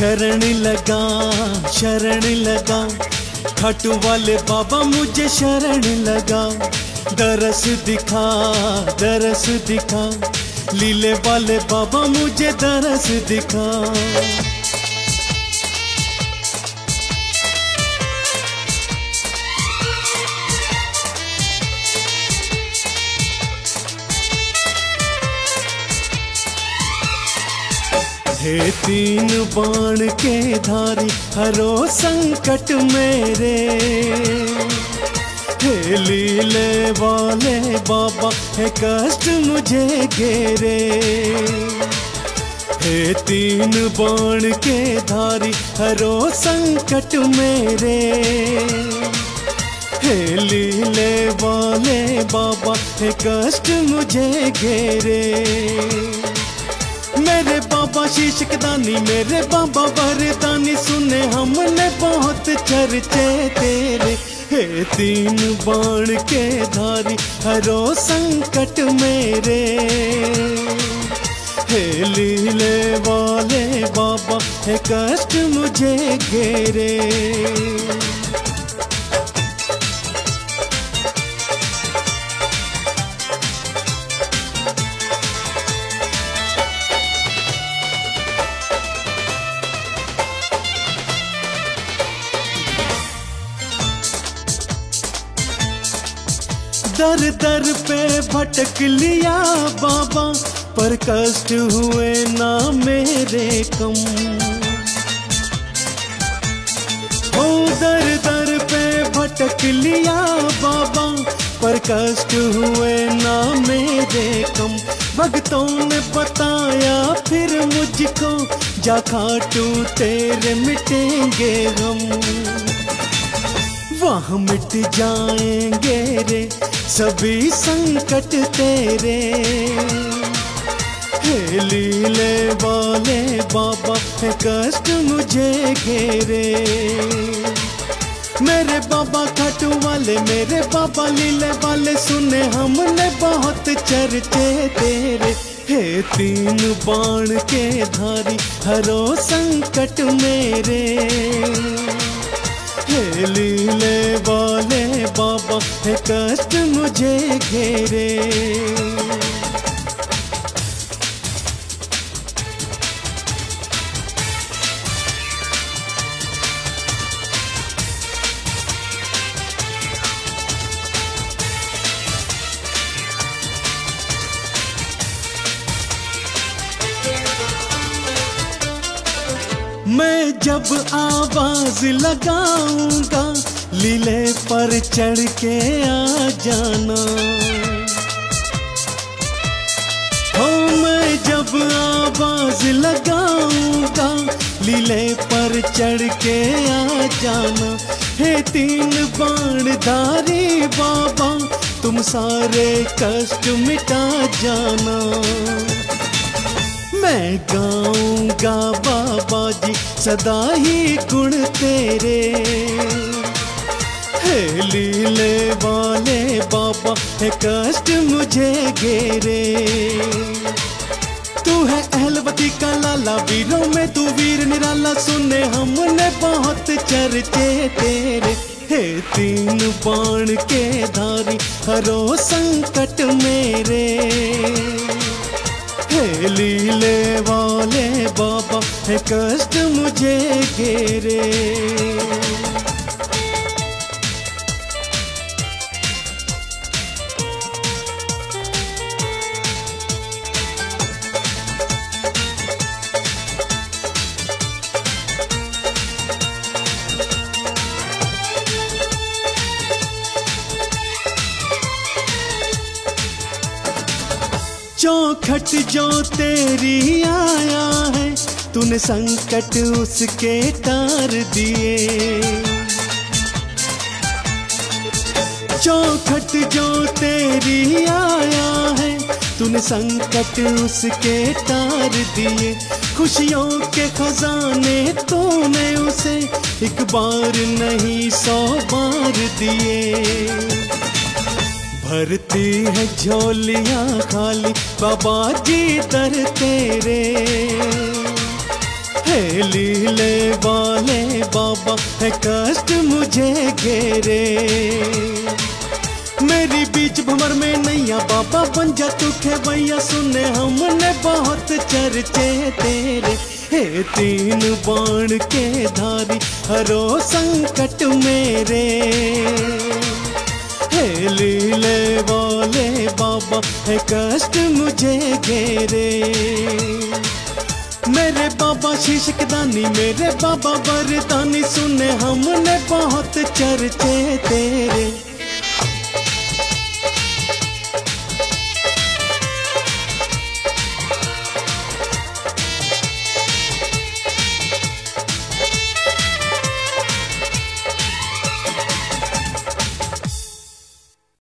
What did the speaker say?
शरण लगा शरण लगा। खाटू वाले बाबा मुझे शरण लगा। दरस दिखा दरस दिखा। लीले वाले बाबा मुझे दरस दिखा। हे तीन बाण के धारी, हरो संकट मेरे। हे लीले वाले बाबा, है कष्ट मुझे घेरे। हे तीन बाण के धारी, हरो संकट मेरे। हे लीले वाले बाबा, है कष्ट मुझे घेरे। मेरे बाबा शीशक दानी, मेरे बाबा वरदानी सुने हमने बहुत चर्चे तेरे। हे तीन बाण के धारी, हरो संकट मेरे। हे लीले वाले बाबा, है कष्ट मुझे घेरे। दर दर पे भटक लिया बाबा, पर कष्ट हुए ना मेरे कम। हो दर दर पे भटक लिया बाबा, पर कष्ट हुए ना मेरे कम। भक्तों ने बताया, फिर मुझको जा खाटू तेरे मिटेंगे हम वहाँ मिट जाएँगे रे, सभी संकट तेरे। हे लीले वाले, बाबा, है कष्ट मुझे घेरे। मेरे बाबा खाटू वाले मेरे बाबा लीले वाले, सुने हमने बहुत चर्चे तेरे। हे तीन बाण के धारी, हरो संकट मेरे। लीले वाले बाबा है कष्ट मुझे घेरे। मैं जब आवाज़ लगाऊँगा, लीले पर चढ़ के आ जाना। हो, मैं जब आवाज़ लगाऊँगा, लीले पर चढ़ के आ जाना। हे तीन बाणधारी बाबा, तुम सारे कष्ट मिटा जाना। मैं गाऊँगा बाबा जी, सदा ही गुण तेरे। हे लीले वाले बाबा, है कष्ट मुझे घेरे। तू है अहलवती का लाला वीरों में, तू वीर निराला, सुने हमने बहुत चर्चे तेरे। हे तीन बाण के धारी हरो संकट मेरे। हे लीले वाले बाबा है कष्ट मुझे घेरे। चौखट जो तेरी आया है, तूने संकट उसके तार दिए। चौखट जो तेरी आया है, तूने संकट उसके तार दिए। खुशियों के खजाने तूने उसे एक बार नहीं सौ बार दिए। भरती है झोलियाँ खाली। बाबा जी दर तेरे। लीले वाले बाबा, है कष्ट मुझे घेरे। मेरी बीच भमर में नैया बाबा बन जा तू भैया, सुने हमने बहुत चर्चे तेरे। हे तीन बाण के धारी, हरो संकट मेरे। है कष्ट मुझे घेरे। मेरे बाबा शीशक दानी, मेरे बाबा बरदानी सुने हमने बहुत चर्चे तेरे।